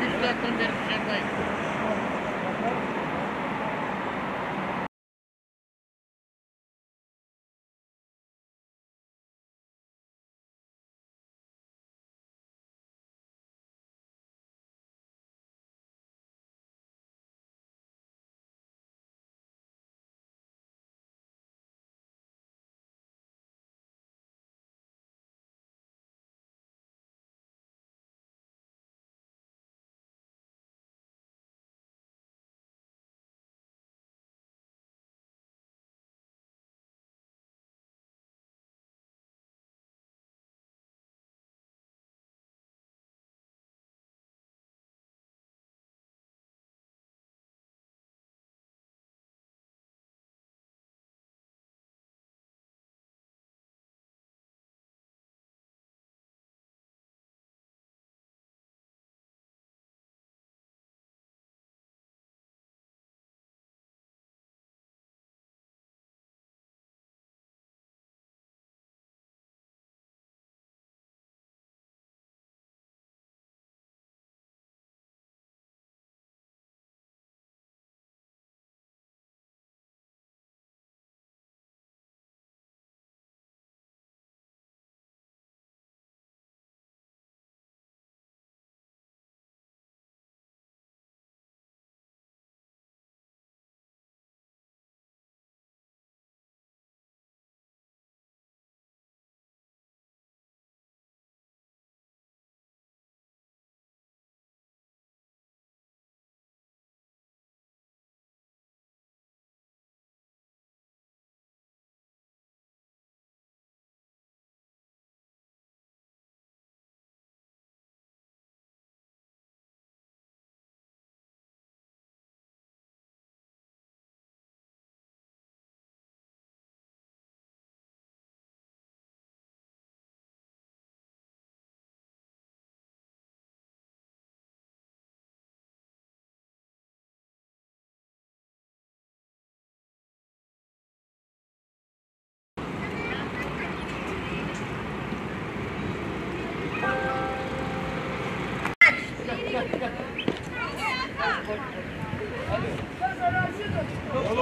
бзбатандер қандай